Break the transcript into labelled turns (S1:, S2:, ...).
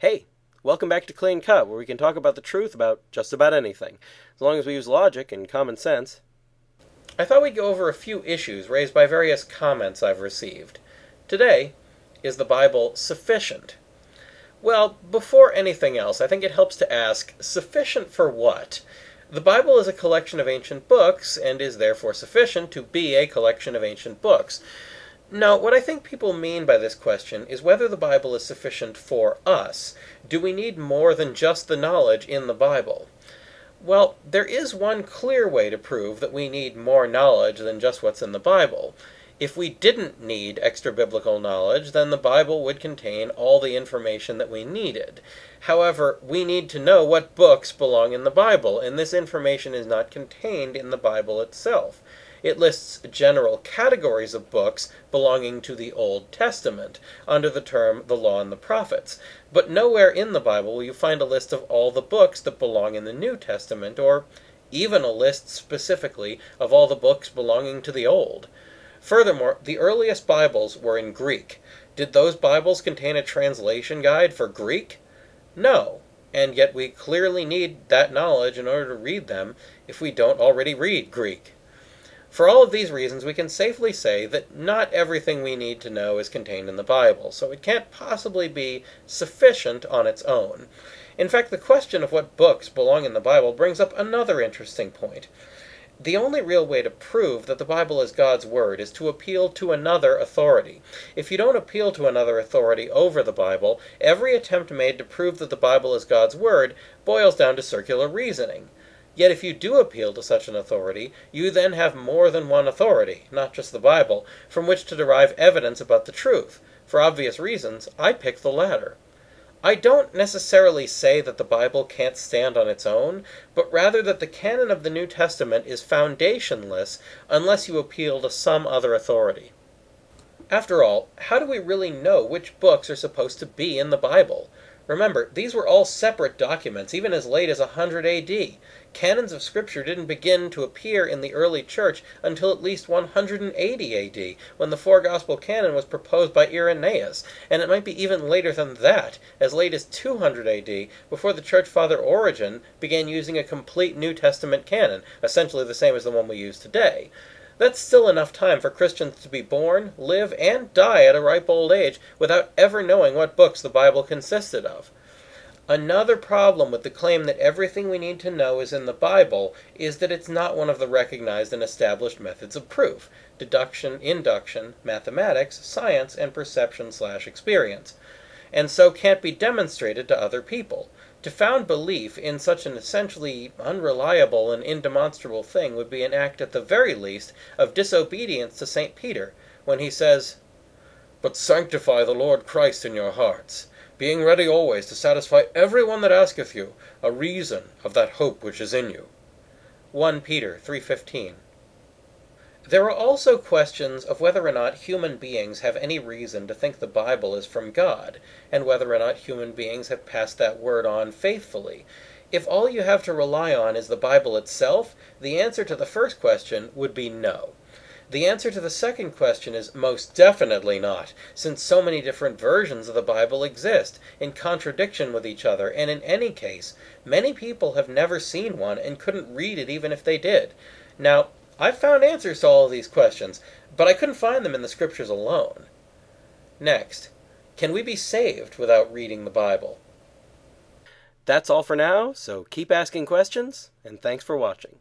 S1: Hey, welcome back to Clean Cut, where we can talk about the truth about just about anything, as long as we use logic and common sense. I thought we'd go over a few issues raised by various comments I've received. Today, is the Bible sufficient? Well, before anything else, I think it helps to ask sufficient for what? The Bible is a collection of ancient books, and is therefore sufficient to be a collection of ancient books. Now, what I think people mean by this question is whether the Bible is sufficient for us. Do we need more than just the knowledge in the Bible? Well, there is one clear way to prove that we need more knowledge than just what's in the Bible. If we didn't need extra biblical knowledge, then the Bible would contain all the information that we needed. However, we need to know what books belong in the Bible, and this information is not contained in the Bible itself. It lists general categories of books belonging to the Old Testament, under the term the Law and the Prophets, but nowhere in the Bible will you find a list of all the books that belong in the New Testament, or even a list specifically of all the books belonging to the Old. Furthermore, the earliest Bibles were in Greek. Did those Bibles contain a translation guide for Greek? No, and yet we clearly need that knowledge in order to read them if we don't already read Greek. For all of these reasons, we can safely say that not everything we need to know is contained in the Bible, so it can't possibly be sufficient on its own. In fact, the question of what books belong in the Bible brings up another interesting point. The only real way to prove that the Bible is God's Word is to appeal to another authority. If you don't appeal to another authority over the Bible, every attempt made to prove that the Bible is God's Word boils down to circular reasoning. Yet if you do appeal to such an authority, you then have more than one authority, not just the Bible, from which to derive evidence about the truth. For obvious reasons, I pick the latter. I don't necessarily say that the Bible can't stand on its own, but rather that the canon of the New Testament is foundationless unless you appeal to some other authority. After all, how do we really know which books are supposed to be in the Bible? Remember, these were all separate documents, even as late as 100 AD. Canons of Scripture didn't begin to appear in the early church until at least 180 AD, when the four gospel canon was proposed by Irenaeus, and it might be even later than that, as late as 200 AD, before the church father Origen began using a complete New Testament canon, essentially the same as the one we use today. That's still enough time for Christians to be born, live, and die at a ripe old age without ever knowing what books the Bible consisted of. Another problem with the claim that everything we need to know is in the Bible is that it's not one of the recognized and established methods of proof deduction, induction, mathematics, science, and perception slash experience and so can't be demonstrated to other people. To found belief in such an essentially unreliable and indemonstrable thing would be an act at the very least of disobedience to St. Peter, when he says, But sanctify the Lord Christ in your hearts, being ready always to satisfy every one that asketh you a reason of that hope which is in you. 1 Peter 3.15 there are also questions of whether or not human beings have any reason to think the Bible is from God, and whether or not human beings have passed that word on faithfully. If all you have to rely on is the Bible itself, the answer to the first question would be no. The answer to the second question is most definitely not, since so many different versions of the Bible exist, in contradiction with each other, and in any case, many people have never seen one and couldn't read it even if they did. Now, I've found answers to all these questions, but I couldn't find them in the Scriptures alone. Next, can we be saved without reading the Bible? That's all for now, so keep asking questions, and thanks for watching.